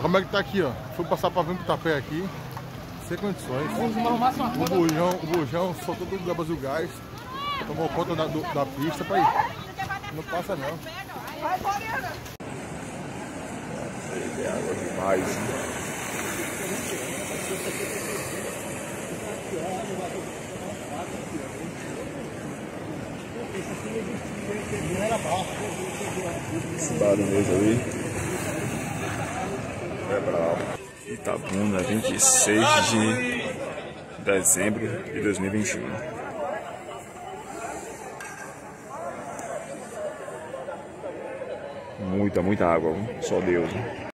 como é que tá aqui, ó. Fui passar pra vir pro tapé aqui. Sem condições. O bujão, o bujão soltou tudo da base do gás. Tomou conta da, do, da pista pra ir. Não passa não. Vai, Morena! É água demais. Esse barulho aí. É bravo. Itabuna, 26 de dezembro de 2021. Muita, muita água, só Deus. né?